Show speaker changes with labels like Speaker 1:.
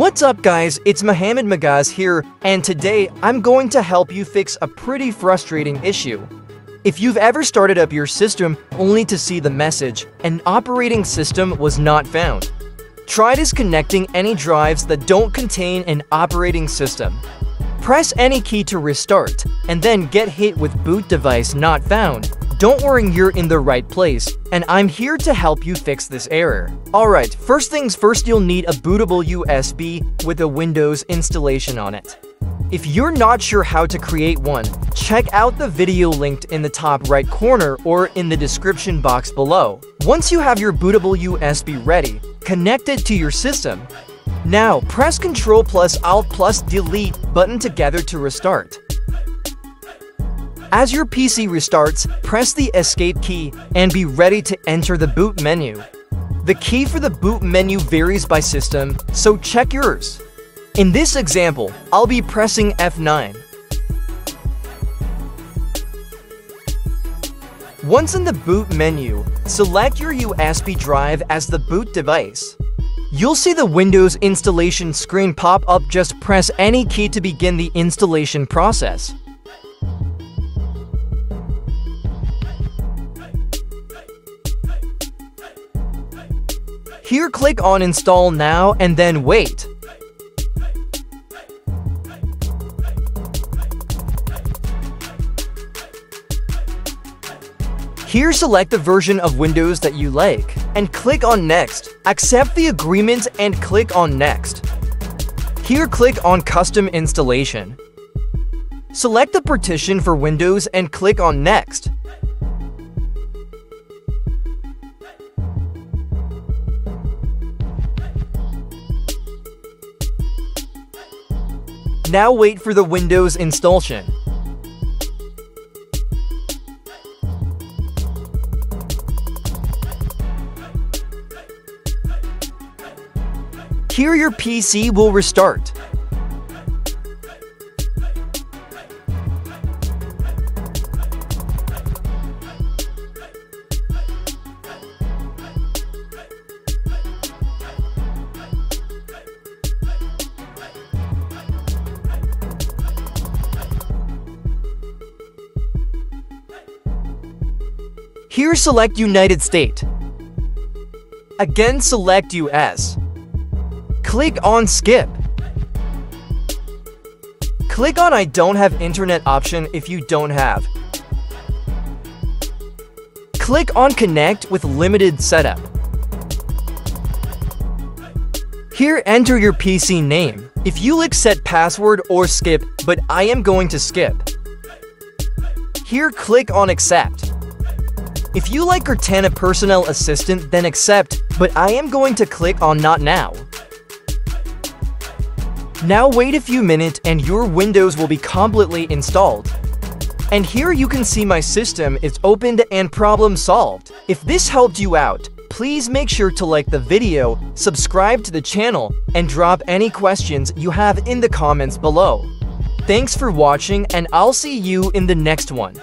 Speaker 1: What's up guys, it's Mohammed Maghaz here, and today I'm going to help you fix a pretty frustrating issue. If you've ever started up your system only to see the message, an operating system was not found. Try disconnecting any drives that don't contain an operating system. Press any key to restart, and then get hit with boot device not found. Don't worry you're in the right place, and I'm here to help you fix this error. Alright, first things first you'll need a bootable USB with a Windows installation on it. If you're not sure how to create one, check out the video linked in the top right corner or in the description box below. Once you have your bootable USB ready, connect it to your system. Now, press Ctrl plus Alt plus Delete button together to restart. As your PC restarts, press the Escape key and be ready to enter the boot menu. The key for the boot menu varies by system, so check yours. In this example, I'll be pressing F9. Once in the boot menu, select your USB drive as the boot device. You'll see the Windows installation screen pop up just press any key to begin the installation process. Here click on install now and then wait. Here select the version of Windows that you like, and click on Next. Accept the agreement and click on Next. Here click on Custom Installation. Select the partition for Windows and click on Next. Now wait for the Windows installation. Here your PC will restart. Here select United States. Again select US. Click on Skip. Click on I don't have internet option if you don't have. Click on Connect with limited setup. Here enter your PC name. If you like set password or skip, but I am going to skip. Here click on accept. If you like Cortana Personal Assistant, then accept, but I am going to click on Not Now. Now wait a few minutes and your Windows will be completely installed. And here you can see my system is opened and problem solved. If this helped you out, please make sure to like the video, subscribe to the channel, and drop any questions you have in the comments below. Thanks for watching and I'll see you in the next one.